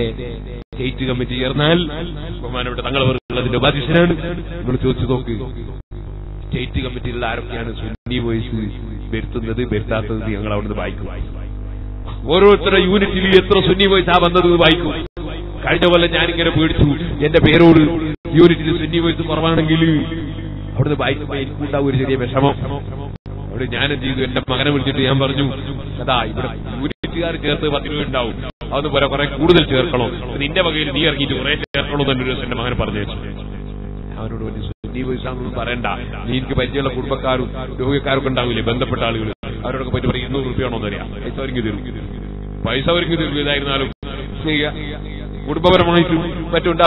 S1: സ്റ്റേറ്റ് കമ്മിറ്റി ചേർന്നാൽ ബഹുമാനപ്പെട്ട തങ്ങൾ അതിന്റെ ഉപാധ്യക്ഷനാണ്. നിങ്ങൾ ചോദിച്ചു നോക്ക്. സ്റ്റേറ്റ് കമ്മിറ്റിയിലുള്ള ആരൊക്കെയാണ് സുന്നി വോയിസ് വരുത്തുന്നത് വരുത്താത്തത് ഞങ്ങൾ അവിടുന്ന് വായിക്കും. ഓരോരുത്തരുടെ യൂണിറ്റിൽ എത്ര സുന്നി വോയിസ് ആ വന്നത് വായിക്കും. കഴിഞ്ഞ പോലെ ഞാനിങ്ങനെ പേടിച്ചു. എന്റെ പേരോട് യൂണിറ്റിൽ സുന്നി വോയിസ് കുറവാണെങ്കിൽ അവിടുന്ന് വായിക്കുമ്പോൾ ഒരു ചെറിയ വിഷമം. അവിടെ ഞാൻ എന്ത് ചെയ്തു? എന്റെ മകനെ വിളിച്ചിട്ട് ഞാൻ പറഞ്ഞു അതാ ഇവിടെ യൂണിറ്റുകാർ ചേർത്ത് പത്ത് രൂപ ഉണ്ടാവും. അതൊന്ന് പോലെ കുറെ കൂടുതൽ ചേർക്കണം. നിന്റെ വകയിൽ നീ ഇറങ്ങിയിട്ട് കുറെ ചേർക്കണോ തന്നെ ദിവസം എന്റെ മകനെ പറഞ്ഞു അവനോട് വലിയ നീ ഒന്നും പറയണ്ട. നീ എനിക്ക് പരിചയമുള്ള കുടുംബക്കാരും രോഗിക്കാരൊക്കെ ഉണ്ടാവില്ലേ? ബന്ധപ്പെട്ട ആളുകൾ അവരോടൊക്കെ പറ്റി പറയും ഇരുന്നൂറ് റുപ്യാണോ എന്നറിയാം പൈസ ഒരുങ്ങി തരും. പൈസ ഒരുങ്ങി തരും ഇതായിരുന്നാലും കുടുംബപരമായിട്ടും മറ്റുണ്ടാവും